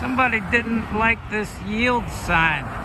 Somebody didn't like this yield sign.